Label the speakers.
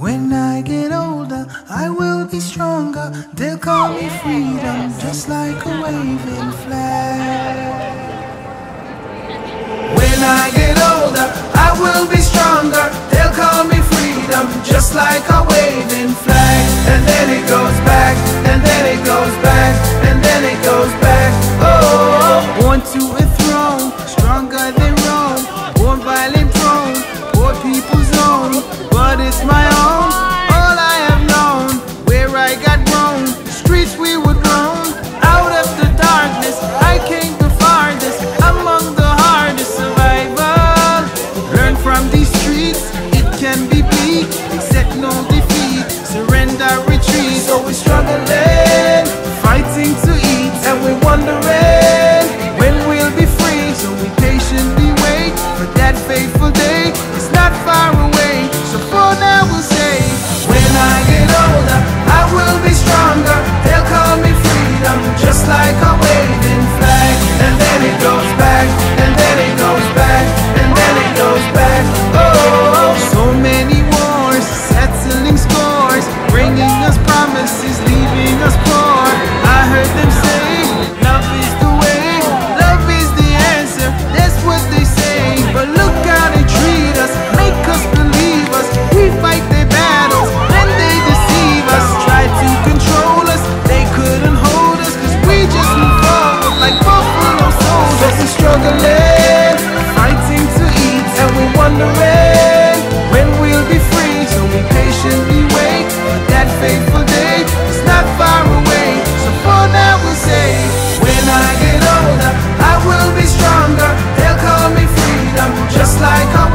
Speaker 1: When I get older, I will be stronger. They'll call me freedom, just like a waving flag. When I get older, I will be stronger. They'll call me freedom, just like a waving flag. And then it goes back, and then it goes back, and then it goes back. Oh, born to a I come